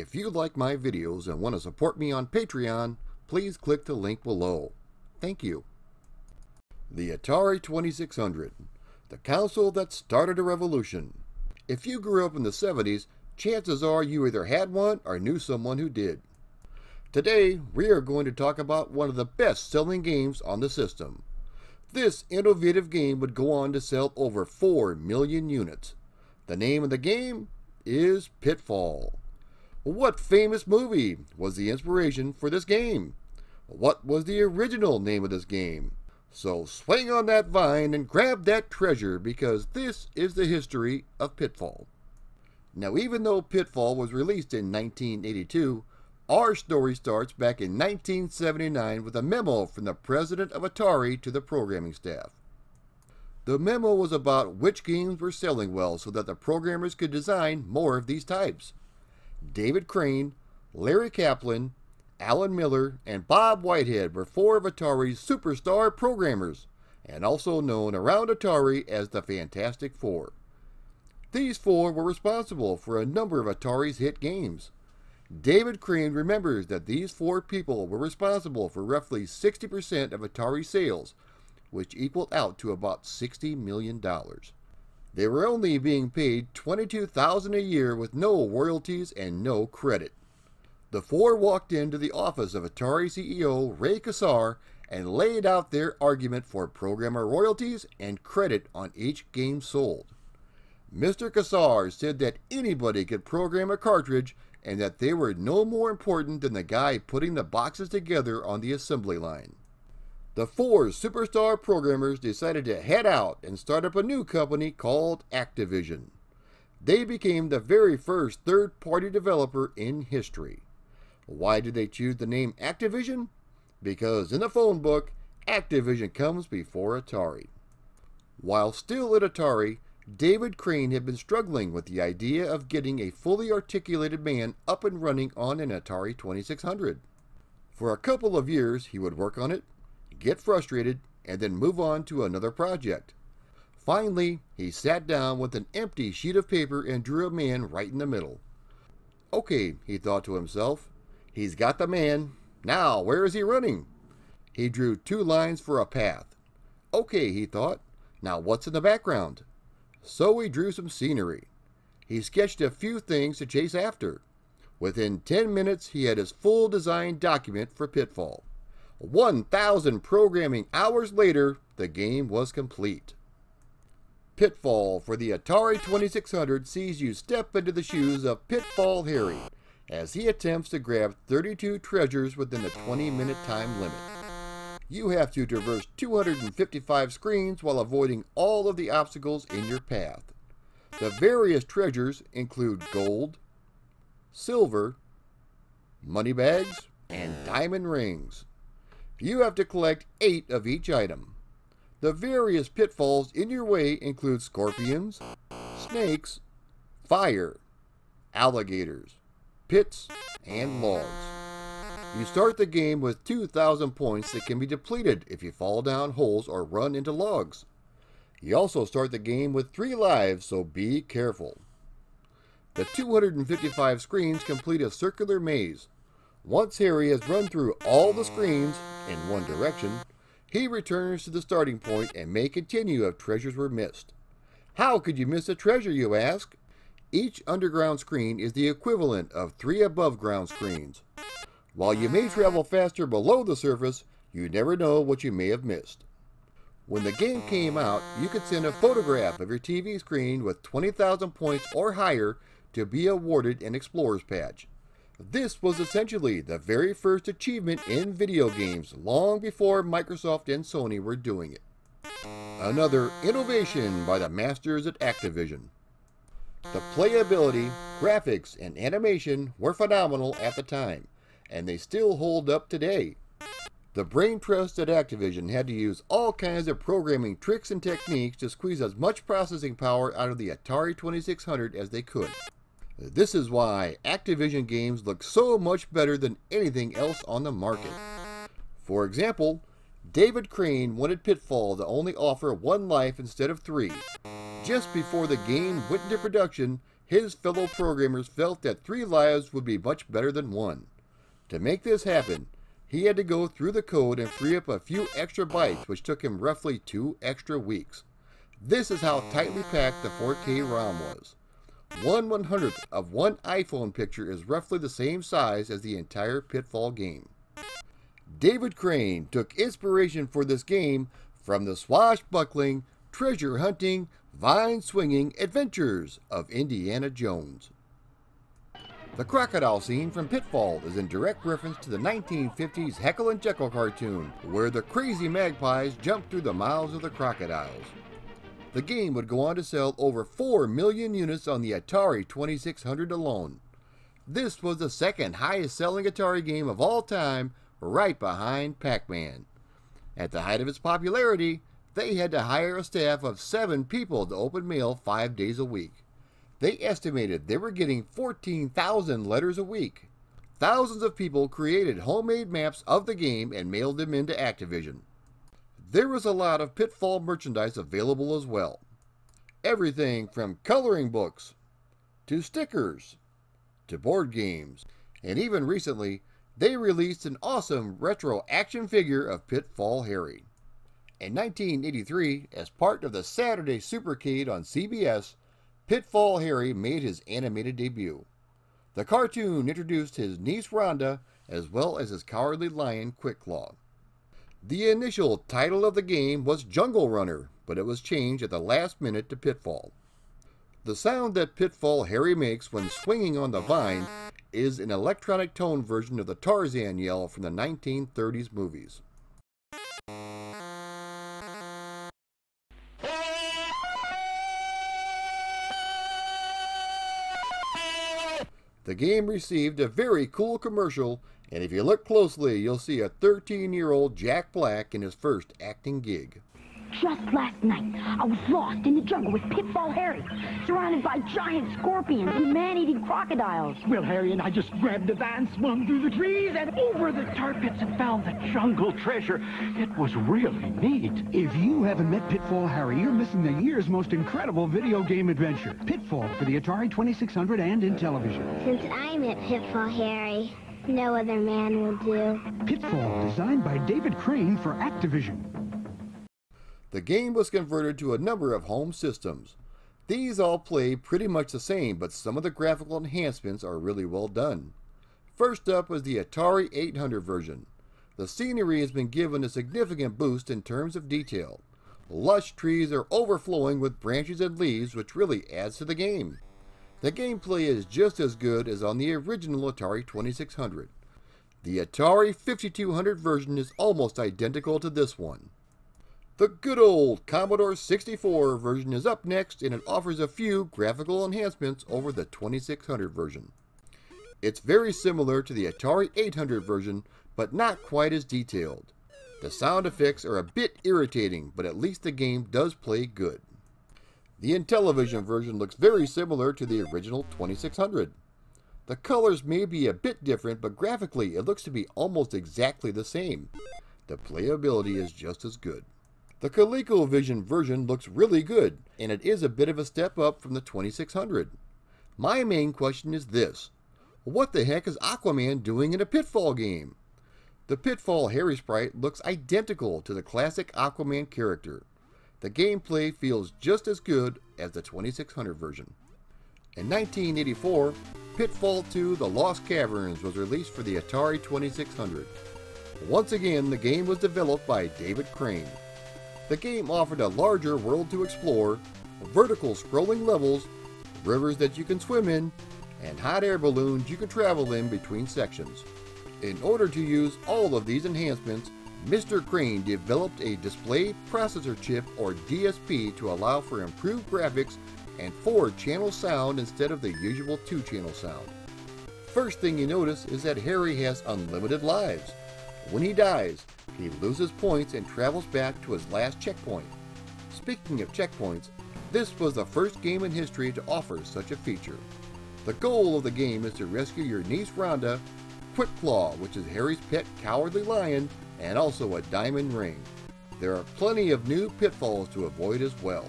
If you like my videos and want to support me on Patreon, please click the link below. Thank you. The Atari 2600, the console that started a revolution. If you grew up in the 70s, chances are you either had one or knew someone who did. Today, we are going to talk about one of the best selling games on the system. This innovative game would go on to sell over 4 million units. The name of the game is Pitfall. What famous movie was the inspiration for this game? What was the original name of this game? So swing on that vine and grab that treasure because this is the history of Pitfall. Now, even though Pitfall was released in 1982, our story starts back in 1979 with a memo from the president of Atari to the programming staff. The memo was about which games were selling well so that the programmers could design more of these types. David Crane, Larry Kaplan, Alan Miller, and Bob Whitehead were four of Atari's superstar programmers, and also known around Atari as the Fantastic Four. These four were responsible for a number of Atari's hit games. David Crane remembers that these four people were responsible for roughly 60% of Atari sales, which equaled out to about $60 million. They were only being paid 22,000 a year with no royalties and no credit. The four walked into the office of Atari CEO Ray Kassar and laid out their argument for programmer royalties and credit on each game sold. Mr. Kassar said that anybody could program a cartridge and that they were no more important than the guy putting the boxes together on the assembly line. The four superstar programmers decided to head out and start up a new company called Activision. They became the very first third party developer in history. Why did they choose the name Activision? Because in the phone book, Activision comes before Atari. While still at Atari, David Crane had been struggling with the idea of getting a fully articulated man up and running on an Atari 2600. For a couple of years, he would work on it, get frustrated, and then move on to another project. Finally, he sat down with an empty sheet of paper and drew a man right in the middle. Okay, he thought to himself, He's got the man. Now, where is he running? He drew two lines for a path. Okay, he thought. Now, what's in the background? So he drew some scenery. He sketched a few things to chase after. Within 10 minutes, he had his full design document for Pitfall. 1,000 programming hours later, the game was complete. Pitfall for the Atari 2600 sees you step into the shoes of Pitfall Harry as he attempts to grab 32 treasures within the 20 minute time limit. You have to traverse 255 screens while avoiding all of the obstacles in your path. The various treasures include gold, silver, money bags, and diamond rings. You have to collect 8 of each item. The various pitfalls in your way include scorpions, snakes, fire, alligators, pits, and logs. You start the game with 2,000 points that can be depleted if you fall down holes or run into logs. You also start the game with 3 lives, so be careful. The 255 screens complete a circular maze. Once Harry has run through all the screens in one direction, he returns to the starting point and may continue if treasures were missed. How could you miss a treasure, you ask? Each underground screen is the equivalent of three above ground screens. While you may travel faster below the surface, you never know what you may have missed. When the game came out, you could send a photograph of your TV screen with 20,000 points or higher to be awarded an Explorer's Patch. This was essentially the very first achievement in video games long before Microsoft and Sony were doing it. Another innovation by the masters at Activision. The playability, graphics, and animation were phenomenal at the time, and they still hold up today. The brain trust at Activision had to use all kinds of programming tricks and techniques to squeeze as much processing power out of the Atari 2600 as they could. This is why Activision games look so much better than anything else on the market. For example, David Crane wanted Pitfall to only offer one life instead of three. Just before the game went into production, his fellow programmers felt that three lives would be much better than one. To make this happen, he had to go through the code and free up a few extra bytes, which took him roughly two extra weeks. This is how tightly packed the 4K ROM was. One one hundredth of one iPhone picture is roughly the same size as the entire Pitfall game. David Crane took inspiration for this game from the swashbuckling, treasure hunting, vine swinging adventures of Indiana Jones. The crocodile scene from Pitfall is in direct reference to the 1950s Heckle and Jeckle cartoon, where the crazy magpies jump through the mouths of the crocodiles. The game would go on to sell over 4 million units on the Atari 2600 alone. This was the second highest selling Atari game of all time, right behind Pac Man. At the height of its popularity, they had to hire a staff of seven people to open mail five days a week. They estimated they were getting 14,000 letters a week. Thousands of people created homemade maps of the game and mailed them into Activision. There was a lot of Pitfall merchandise available as well. Everything from coloring books to stickers to board games, and even recently, they released an awesome retro action figure of Pitfall Harry. In 1983, as part of the Saturday Supercade on CBS, Pitfall Harry made his animated debut. The cartoon introduced his niece Rhonda as well as his cowardly lion Quick Claw. The initial title of the game was Jungle Runner, but it was changed at the last minute to Pitfall. The sound that Pitfall Harry makes when swinging on the vine is an electronic tone version of the Tarzan yell from the 1930s movies. The game received a very cool commercial and if you look closely, you'll see a 13 year old Jack Black in his first acting gig. Just last night, I was lost in the jungle with Pitfall Harry, surrounded by giant scorpions and man-eating crocodiles. Well, Harry and I just grabbed the van, swung through the trees, and over the tar pits and found the jungle treasure. It was really neat. If you haven't met Pitfall Harry, you're missing the year's most incredible video game adventure. Pitfall for the Atari 2600 and Intellivision. Since I met Pitfall Harry, no other man will do. Pitfall, designed by David Crane for Activision. The game was converted to a number of home systems. These all play pretty much the same, but some of the graphical enhancements are really well done. First up was the Atari 800 version. The scenery has been given a significant boost in terms of detail. Lush trees are overflowing with branches and leaves, which really adds to the game. The gameplay is just as good as on the original Atari 2600. The Atari 5200 version is almost identical to this one. The good old Commodore 64 version is up next and it offers a few graphical enhancements over the 2600 version. It's very similar to the Atari 800 version, but not quite as detailed. The sound effects are a bit irritating, but at least the game does play good. The Intellivision version looks very similar to the original 2600. The colors may be a bit different, but graphically it looks to be almost exactly the same. The playability is just as good. The ColecoVision version looks really good, and it is a bit of a step up from the 2600. My main question is this. What the heck is Aquaman doing in a Pitfall game? The Pitfall Harry sprite looks identical to the classic Aquaman character. The gameplay feels just as good as the 2600 version. In 1984, Pitfall 2 The Lost Caverns was released for the Atari 2600. Once again, the game was developed by David Crane. The game offered a larger world to explore, vertical scrolling levels, rivers that you can swim in, and hot air balloons you can travel in between sections. In order to use all of these enhancements, Mr. Crane developed a display processor chip or DSP to allow for improved graphics and 4-channel sound instead of the usual 2-channel sound. First thing you notice is that Harry has unlimited lives. When he dies, he loses points and travels back to his last checkpoint. Speaking of checkpoints, this was the first game in history to offer such a feature. The goal of the game is to rescue your niece Rhonda, Quick Claw, which is Harry's pet cowardly lion, and also a diamond ring. There are plenty of new pitfalls to avoid as well.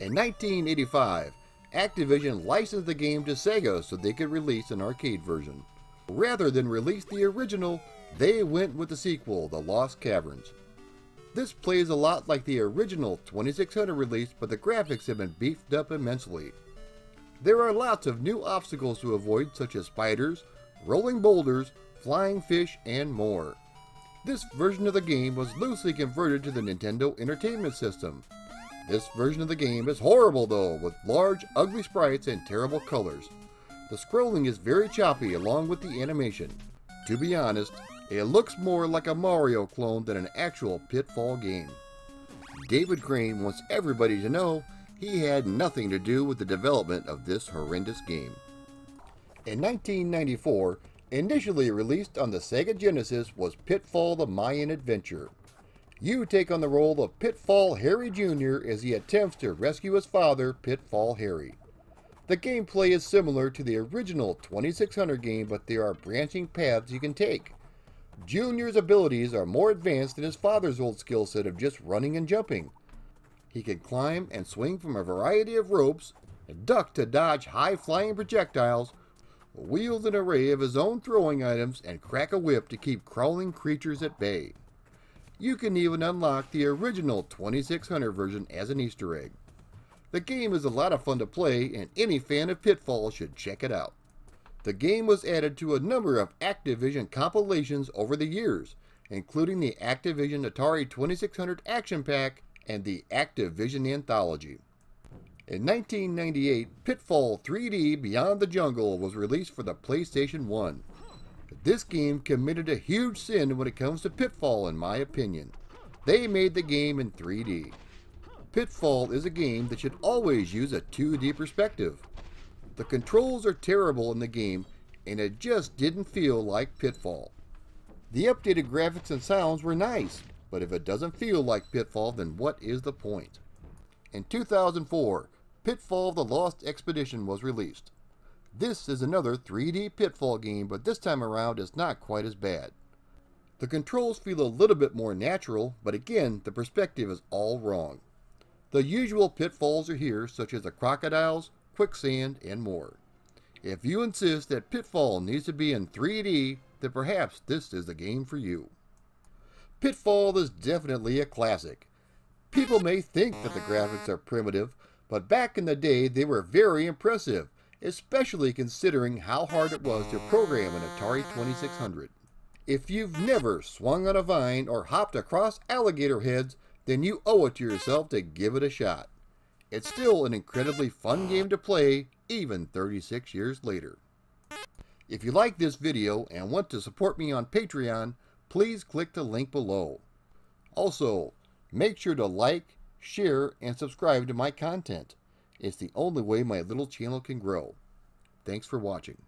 In 1985, Activision licensed the game to Sega so they could release an arcade version. Rather than release the original, they went with the sequel, The Lost Caverns. This plays a lot like the original 2600 release, but the graphics have been beefed up immensely. There are lots of new obstacles to avoid, such as spiders, rolling boulders, flying fish, and more. This version of the game was loosely converted to the Nintendo Entertainment System. This version of the game is horrible though, with large, ugly sprites and terrible colors. The scrolling is very choppy along with the animation. To be honest, it looks more like a Mario clone than an actual Pitfall game. David Crane wants everybody to know he had nothing to do with the development of this horrendous game. In 1994, initially released on the Sega Genesis was Pitfall the Mayan Adventure. You take on the role of Pitfall Harry Jr. as he attempts to rescue his father, Pitfall Harry. The gameplay is similar to the original 2600 game, but there are branching paths you can take. Junior's abilities are more advanced than his father's old skill set of just running and jumping. He can climb and swing from a variety of ropes, duck to dodge high flying projectiles, wield an array of his own throwing items, and crack a whip to keep crawling creatures at bay. You can even unlock the original 2600 version as an Easter egg. The game is a lot of fun to play, and any fan of Pitfall should check it out. The game was added to a number of Activision compilations over the years, including the Activision Atari 2600 Action Pack and the Activision Anthology. In 1998, Pitfall 3D Beyond the Jungle was released for the PlayStation 1. This game committed a huge sin when it comes to Pitfall in my opinion. They made the game in 3D. Pitfall is a game that should always use a 2D perspective. The controls are terrible in the game and it just didn't feel like Pitfall. The updated graphics and sounds were nice, but if it doesn't feel like Pitfall, then what is the point? In 2004, Pitfall The Lost Expedition was released. This is another 3D Pitfall game, but this time around it's not quite as bad. The controls feel a little bit more natural, but again, the perspective is all wrong. The usual pitfalls are here, such as the crocodiles, quicksand, and more. If you insist that Pitfall needs to be in 3D, then perhaps this is the game for you. Pitfall is definitely a classic. People may think that the graphics are primitive, but back in the day they were very impressive, especially considering how hard it was to program an Atari 2600. If you've never swung on a vine or hopped across alligator heads, then you owe it to yourself to give it a shot. It's still an incredibly fun game to play, even 36 years later. If you like this video and want to support me on Patreon, please click the link below. Also, make sure to like, share, and subscribe to my content. It's the only way my little channel can grow. Thanks for watching.